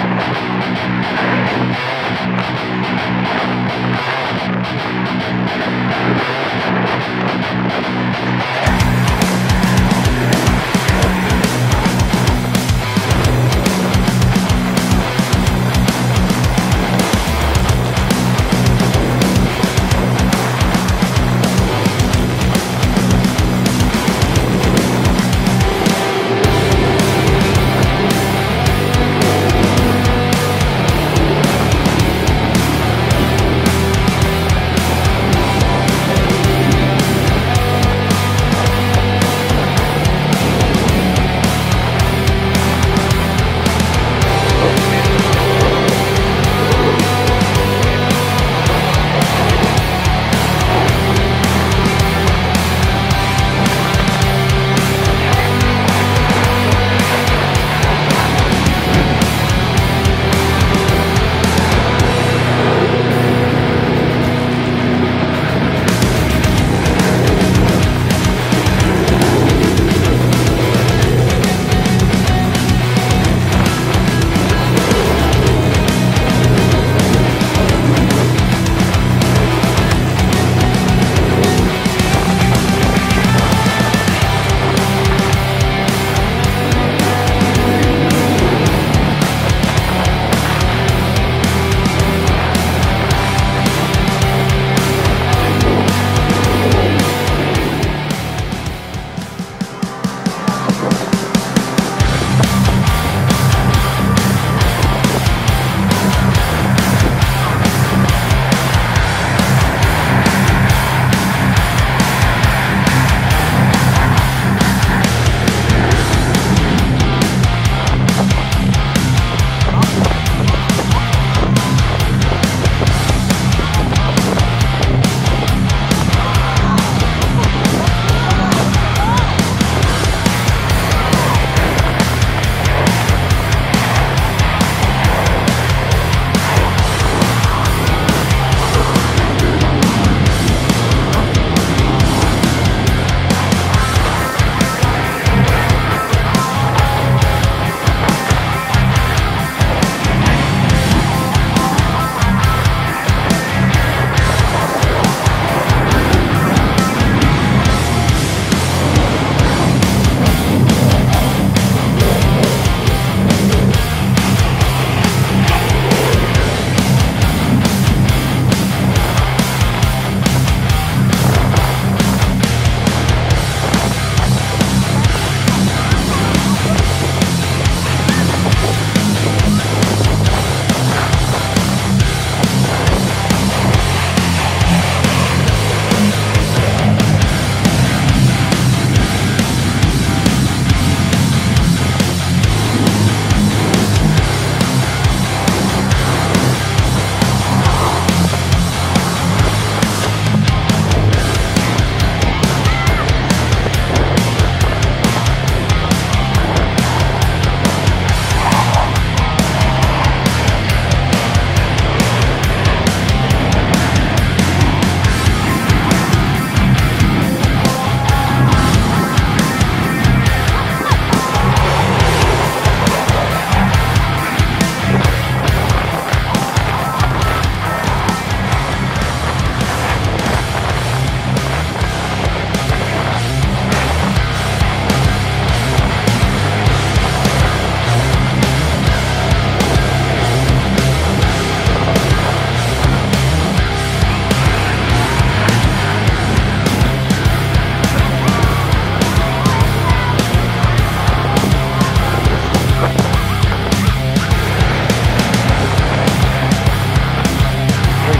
Thank you.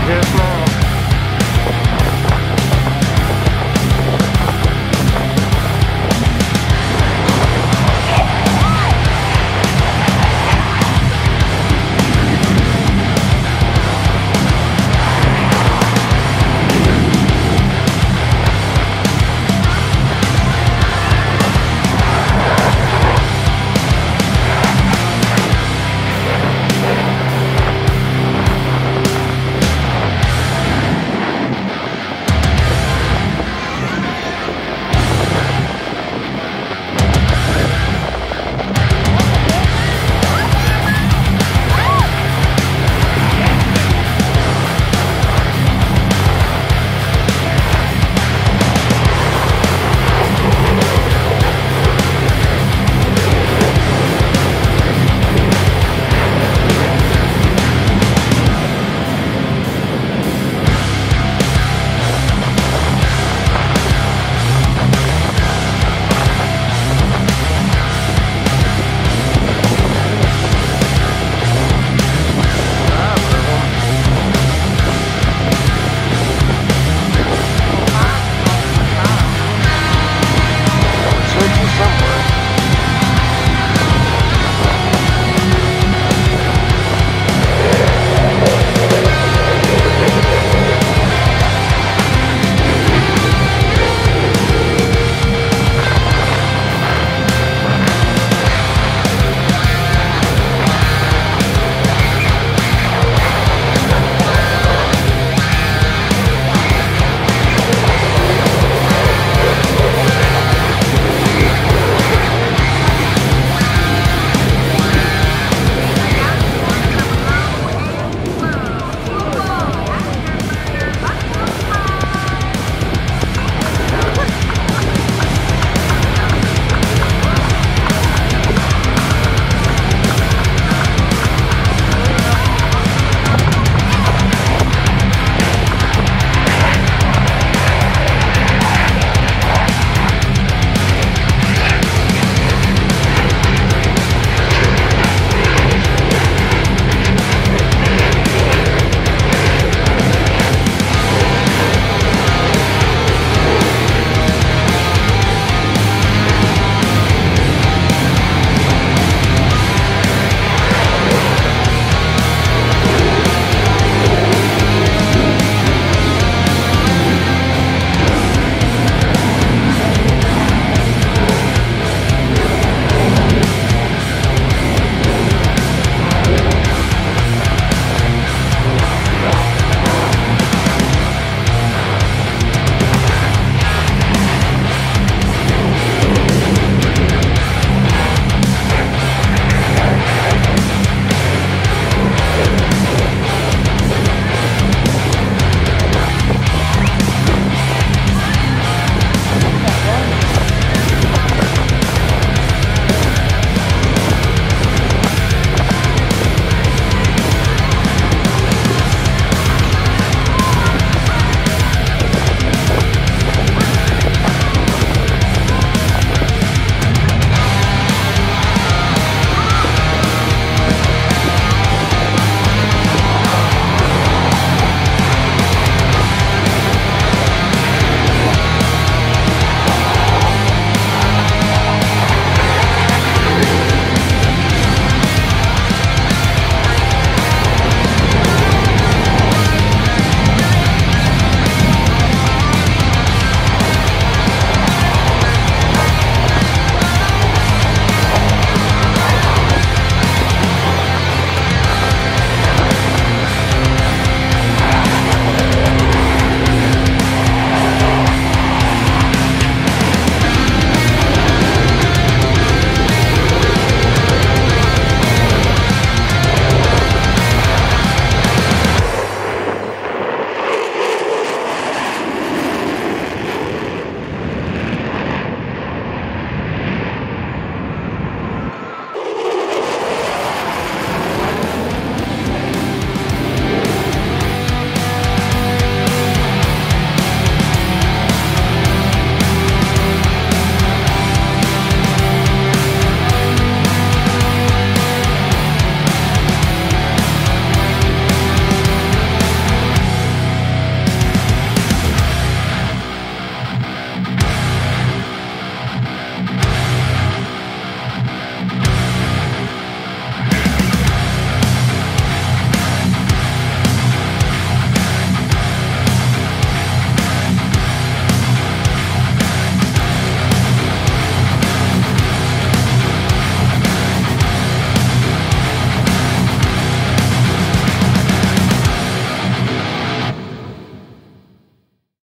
hit my